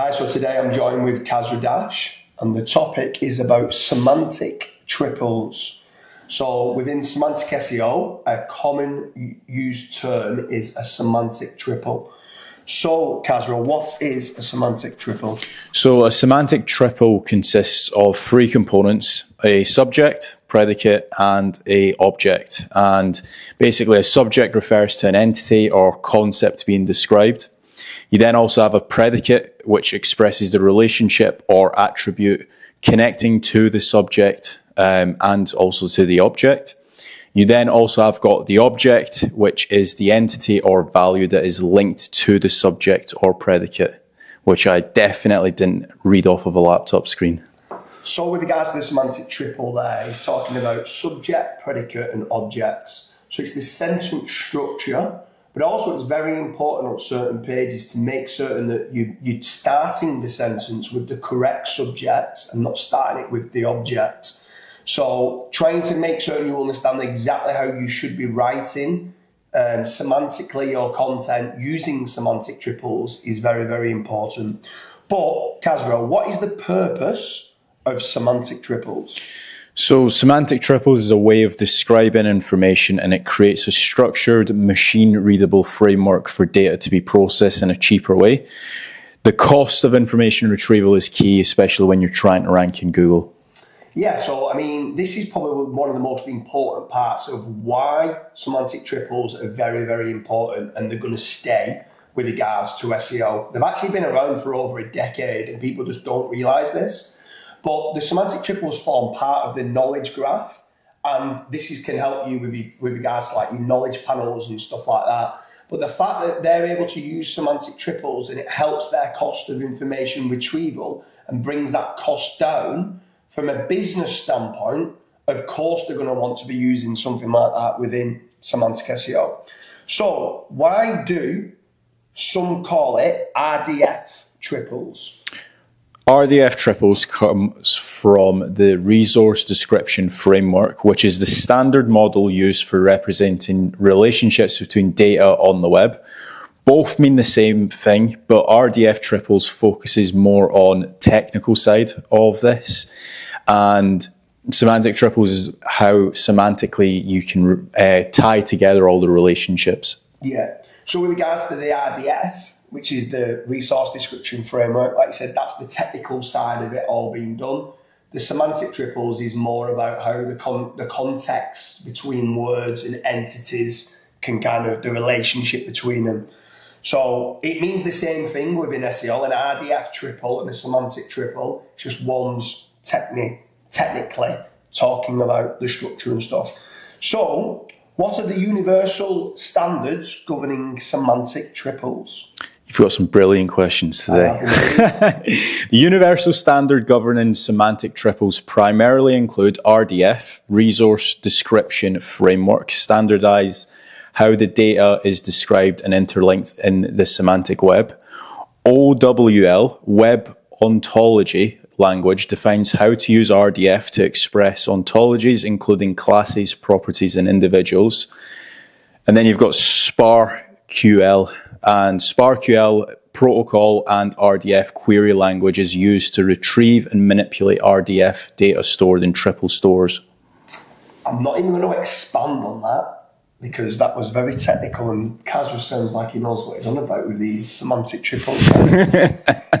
Hi, so today I'm joined with Kaz Dash, and the topic is about semantic triples. So within semantic SEO, a common used term is a semantic triple. So, Kasra, what is a semantic triple? So, a semantic triple consists of three components a subject, predicate, and a object. And basically, a subject refers to an entity or concept being described. You then also have a predicate, which expresses the relationship or attribute connecting to the subject um, and also to the object. You then also have got the object, which is the entity or value that is linked to the subject or predicate, which I definitely didn't read off of a laptop screen. So, with regards to the semantic triple, there, he's talking about subject, predicate, and objects. So, it's the sentence structure but also, it's very important on certain pages to make certain that you, you're starting the sentence with the correct subject and not starting it with the object. So, trying to make certain you understand exactly how you should be writing um, semantically your content using semantic triples is very, very important. But, Kasra, what is the purpose of semantic triples? So semantic triples is a way of describing information and it creates a structured machine readable framework for data to be processed in a cheaper way. The cost of information retrieval is key, especially when you're trying to rank in Google. Yeah, so I mean, this is probably one of the most important parts of why semantic triples are very, very important and they're going to stay with regards to SEO. They've actually been around for over a decade and people just don't realize this. But the semantic triples form part of the knowledge graph, and this is, can help you with, with regards to like your knowledge panels and stuff like that. But the fact that they're able to use semantic triples and it helps their cost of information retrieval and brings that cost down from a business standpoint, of course they're going to want to be using something like that within semantic SEO. So why do some call it RDF triples? RDF triples comes from the resource description framework, which is the standard model used for representing relationships between data on the web. Both mean the same thing, but RDF triples focuses more on technical side of this. And semantic triples is how semantically you can uh, tie together all the relationships. Yeah. So with regards to the RDF, which is the resource description framework. Like I said, that's the technical side of it all being done. The semantic triples is more about how the con- the context between words and entities can kind of the relationship between them. So it means the same thing within SEO. An RDF triple and a semantic triple, just one's techni- technically talking about the structure and stuff. So, what are the universal standards governing semantic triples? You've got some brilliant questions today. the universal standard governing semantic triples primarily include RDF, Resource Description Framework, standardize how the data is described and interlinked in the semantic web. OWL, Web Ontology language, defines how to use RDF to express ontologies, including classes, properties, and individuals. And then you've got SPARQL, and SPARQL protocol and RDF query language is used to retrieve and manipulate RDF data stored in triple stores. I'm not even going to expand on that because that was very technical and Kasra sounds like he knows what he's on about with these semantic triples.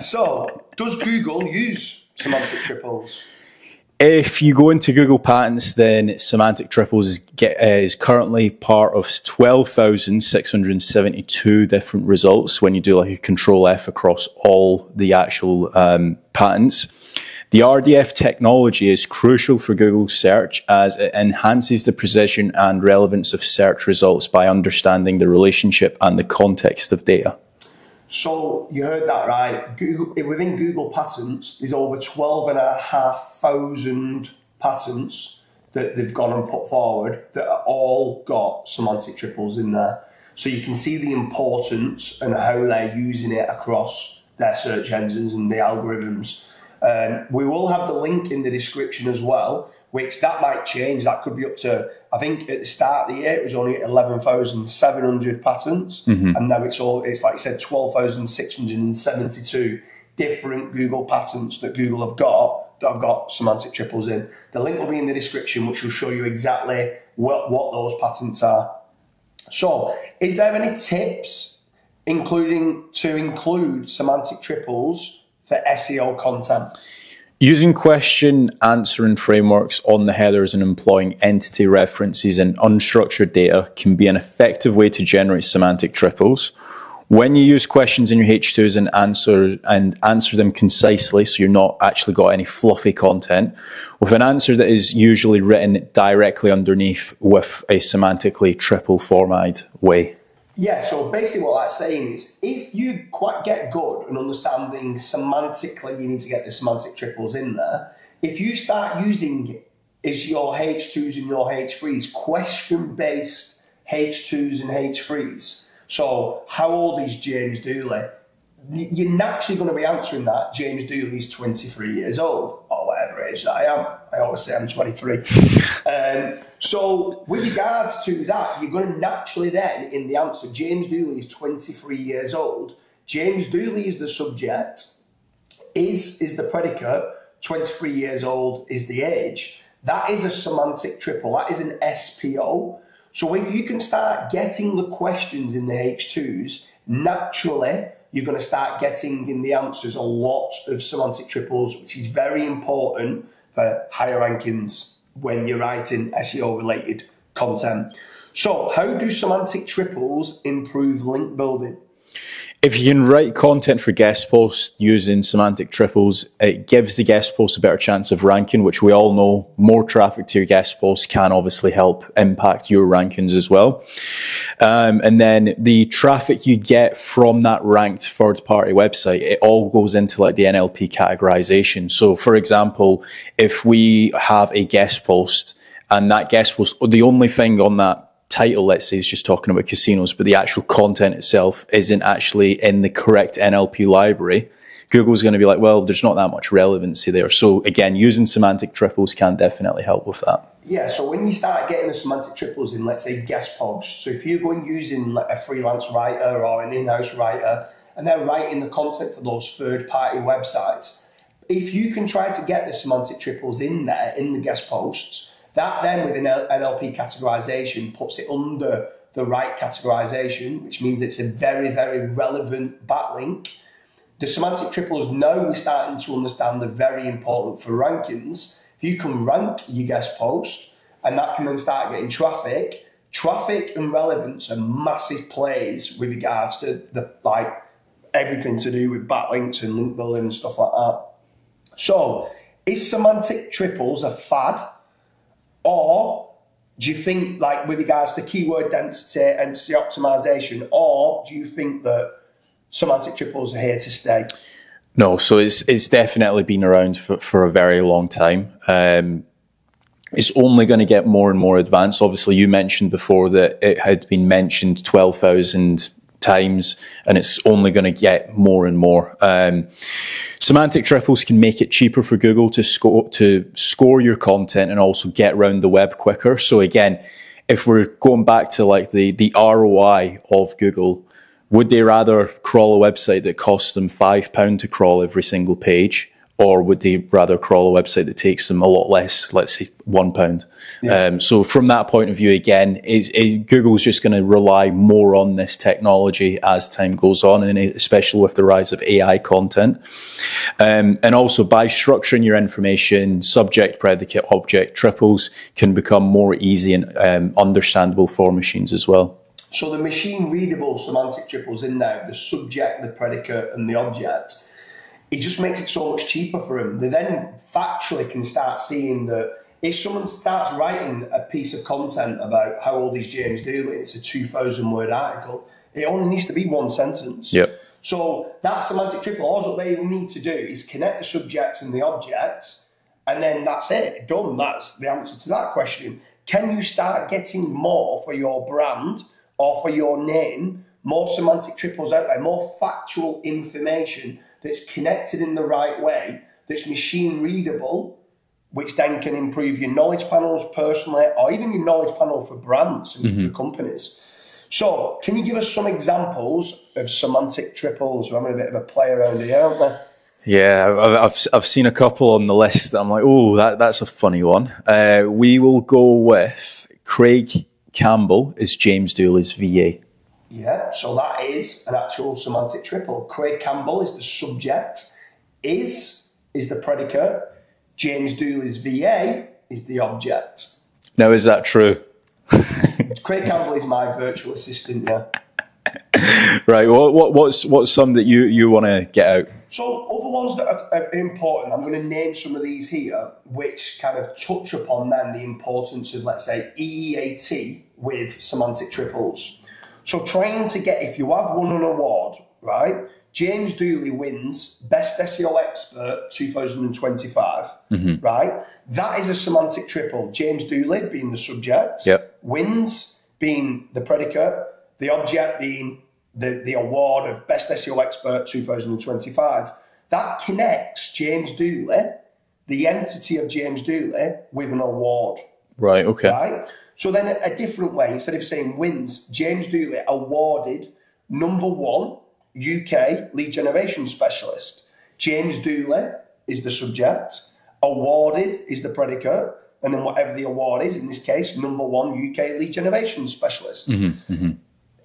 so, does Google use semantic triples? If you go into Google Patents, then semantic triples is, get, uh, is currently part of 12,672 different results when you do like a control F across all the actual um, patents. The RDF technology is crucial for Google search as it enhances the precision and relevance of search results by understanding the relationship and the context of data. So you heard that right. Google, within Google Patents, there's over 12,500 patents that they've gone and put forward that are all got semantic triples in there. So you can see the importance and how they're using it across their search engines and the algorithms. Um, we will have the link in the description as well which that might change. That could be up to, I think at the start of the year, it was only 11,700 patents. Mm-hmm. And now it's all, it's like I said, 12,672 different Google patents that Google have got that have got semantic triples in. The link will be in the description, which will show you exactly what, what those patents are. So, is there any tips, including to include semantic triples for SEO content? Using question answering frameworks on the headers and employing entity references and unstructured data can be an effective way to generate semantic triples. When you use questions in your H2s and answer and answer them concisely, so you're not actually got any fluffy content, with an answer that is usually written directly underneath with a semantically triple formatted way. Yeah, so basically what that's saying is if you quite get good and understanding semantically, you need to get the semantic triples in there. If you start using is your H2s and your H3s question based H2s and H3s. So how old is James Dooley? You're naturally going to be answering that. James Dooley is 23 years old age that I am. I always say I'm 23. um, so, with regards to that, you're going to naturally then, in the answer, James Dooley is 23 years old. James Dooley is the subject. Is is the predicate. 23 years old is the age. That is a semantic triple. That is an SPO. So if you can start getting the questions in the H2s, naturally you're going to start getting in the answers a lot of semantic triples, which is very important for higher rankings when you're writing SEO related content. So, how do semantic triples improve link building? If you can write content for guest posts using semantic triples, it gives the guest post a better chance of ranking, which we all know more traffic to your guest posts can obviously help impact your rankings as well. Um, and then the traffic you get from that ranked third party website, it all goes into like the NLP categorization. So for example, if we have a guest post and that guest post, the only thing on that title, let's say, is just talking about casinos, but the actual content itself isn't actually in the correct NLP library, Google's going to be like, well, there's not that much relevancy there. So again, using semantic triples can definitely help with that. Yeah, so when you start getting the semantic triples in, let's say guest posts, so if you're going using like a freelance writer or an in-house writer, and they're writing the content for those third-party websites, if you can try to get the semantic triples in there in the guest posts, that then with an NLP categorization puts it under the right categorization, which means it's a very, very relevant backlink. The semantic triples now we're starting to understand they're very important for rankings. If you can rank your guest post and that can then start getting traffic, traffic and relevance are massive plays with regards to the like everything to do with backlinks and link building and stuff like that. So, is semantic triples a fad? Or do you think, like with regards to keyword density, entity optimization, or do you think that semantic triples are here to stay? No, so it's it's definitely been around for, for a very long time. Um, it's only going to get more and more advanced. Obviously, you mentioned before that it had been mentioned twelve thousand times, and it's only going to get more and more. Um, semantic triples can make it cheaper for Google to score to score your content and also get around the web quicker. So again, if we're going back to like the the ROI of Google, would they rather crawl a website that costs them five pound to crawl every single page? Or would they rather crawl a website that takes them a lot less, let's say one pound? Yeah. Um, so from that point of view, again, is, is Google's just going to rely more on this technology as time goes on, and especially with the rise of AI content. Um, and also by structuring your information, subject, predicate, object, triples can become more easy and um, understandable for machines as well. So the machine readable semantic triples in there, the subject, the predicate, and the object it just makes it so much cheaper for them. They then factually can start seeing that if someone starts writing a piece of content about how old is James Dooley, it's a 2,000 word article, it only needs to be one sentence. Yep. So that semantic triple, all that they need to do is connect the subject and the object, and then that's it, done. That's the answer to that question. Can you start getting more for your brand or for your name, more semantic triples out there, more factual information that's connected in the right way, that's machine readable, which then can improve your knowledge panels personally or even your knowledge panel for brands and mm-hmm. for companies. So, can you give us some examples of semantic triples? We're having a bit of a play around here, aren't we? Yeah, I've, I've seen a couple on the list. I'm like, oh, that, that's a funny one. Uh, we will go with Craig Campbell is James Dooley's VA. Yeah, so that is an actual semantic triple. Craig Campbell is the subject, is is the predicate, James Dooley's VA is the object. Now, is that true? Craig Campbell is my virtual assistant, yeah. right. What, what, what's what's some that you, you want to get out? So other ones that are, are, important, I'm going to name some of these here, which kind of touch upon then the importance of let's say EEAT with semantic triples. So trying to get if you have won an award, right? James Dooley wins Best SEO Expert 2025, mm-hmm. right? That is a semantic triple. James Dooley being the subject, yep. wins being the predicate, the object being the, the award of Best SEO Expert 2025. That connects James Dooley, the entity of James Dooley, with an award. Right, okay. Right? So then a, different way, instead of saying wins, James Dooley awarded number one UK lead generation specialist. James Dooley is the subject, awarded is the predicate, and then whatever the award is, in this case, number one UK lead generation specialist. Mm-hmm, mm-hmm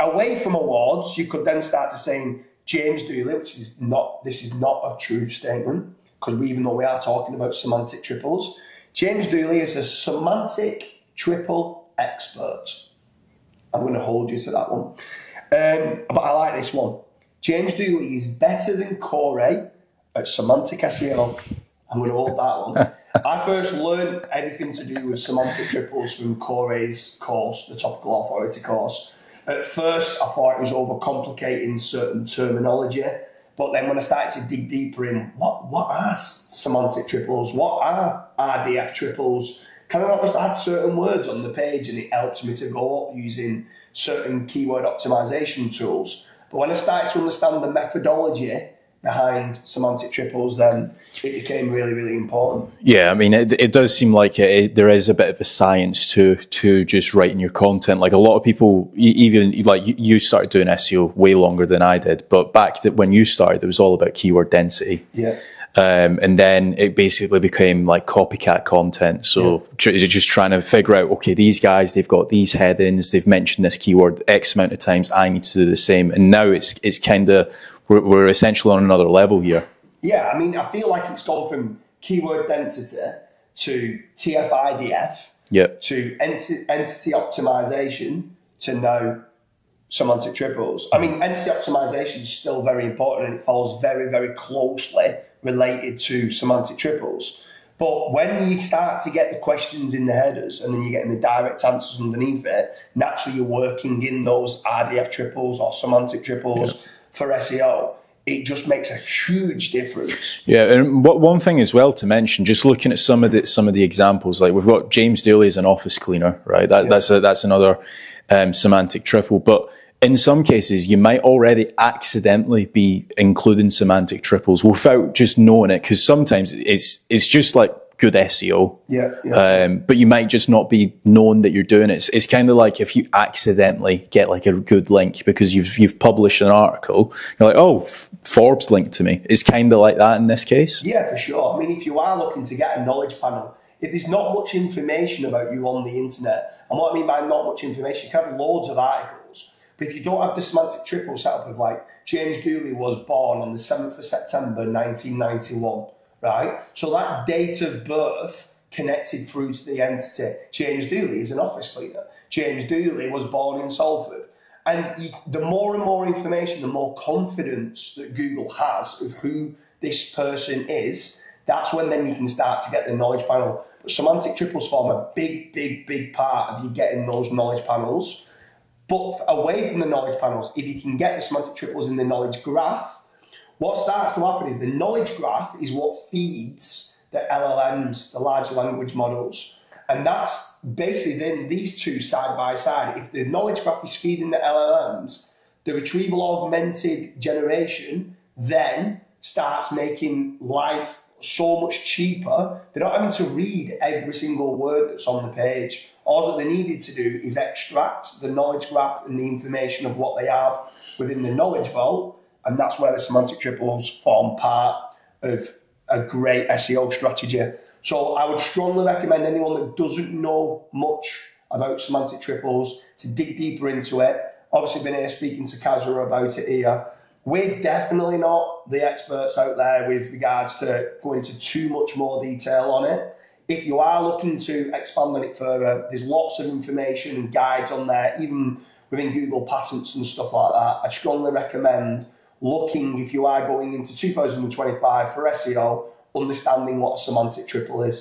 away from awards, you could then start to saying James Dooley, which is not this is not a true statement because we even though we are talking about semantic triples, James Dooley is a semantic triple expert. I'm going to hold you to that one, um, but I like this one. James Dooley is better than Koray at semantic SEO. I'm going to hold that one. I first learned anything to do with semantic triples from Koray's course, the topical authority course. At first, I thought it was overcomplicating certain terminology, but then when I started to dig deeper in what what are semantic triples, what are RDF triples, can I not just add certain words on the page and it helps me to go up using certain keyword optimization tools. But when I started to understand the methodology behind semantic triples, then it became really, really important. Yeah, I mean, it, it does seem like it, it, there is a bit of a science to to just writing your content. Like a lot of people, even like you started doing SEO way longer than I did, but back that when you started, it was all about keyword density. Yeah. Um, and then it basically became like copycat content. So yeah. just trying to figure out, okay, these guys, they've got these headings, they've mentioned this keyword X amount of times. I need to do the same. And now it's, it's kind of we're, we're essentially on another level here. Yeah, I mean, I feel like it's gone from keyword density to TF-IDF yep. to enti- entity optimization to now semantic triples. I mean, entity optimization is still very important and it follows very, very closely related to semantic triples. But when you start to get the questions in the headers and then you're getting the direct answers underneath it, naturally you're working in those RDF triples or semantic triples. Yep for SEO, it just makes a huge difference. Yeah, and what, one thing as well to mention, just looking at some of the some of the examples, like we've got James Dooley as an office cleaner, right? That, yeah. That's a, that's another um, semantic triple, but in some cases, you might already accidentally be including semantic triples without just knowing it, because sometimes it's it's just like good SEO. Yeah. yeah. Um, but you might just not be known that you're doing it. It's, it's kind of like if you accidentally get like a good link because you've you've published an article, you're like, oh, Forbes linked to me. It's kind of like that in this case. Yeah, for sure. I mean, if you are looking to get a knowledge panel, if there's not much information about you on the internet, and what I mean by not much information, you can have loads of articles. But if you don't have the semantic triple set up of like James Dooley was born on the 7th of September 1991 right? So that date of birth connected through to the entity. James Dooley is an office cleaner. James Dooley was born in Salford. And the more and more information, the more confidence that Google has of who this person is, that's when then you can start to get the knowledge panel. But semantic triples form a big, big, big part of you getting those knowledge panels. But away from the knowledge panels, if you can get the semantic triples in the knowledge graph, what starts to happen is the knowledge graph is what feeds the LLMs, the large language models. And that's basically then these two side by side. If the knowledge graph is feeding the LLMs, the retrieval augmented generation then starts making life so much cheaper. They're not having to read every single word that's on the page. All that they needed to do is extract the knowledge graph and the information of what they have within the knowledge vault and that's where the semantic triples form part of a great SEO strategy. So I would strongly recommend anyone that doesn't know much about semantic triples to dig deeper into it. Obviously, been here speaking to Kasra about it here. We're definitely not the experts out there with regards to going into too much more detail on it. If you are looking to expand on it further, there's lots of information and guides on there, even within Google Patents and stuff like that. I strongly recommend looking if you are going into 2025 for SEO, understanding what a semantic triple is.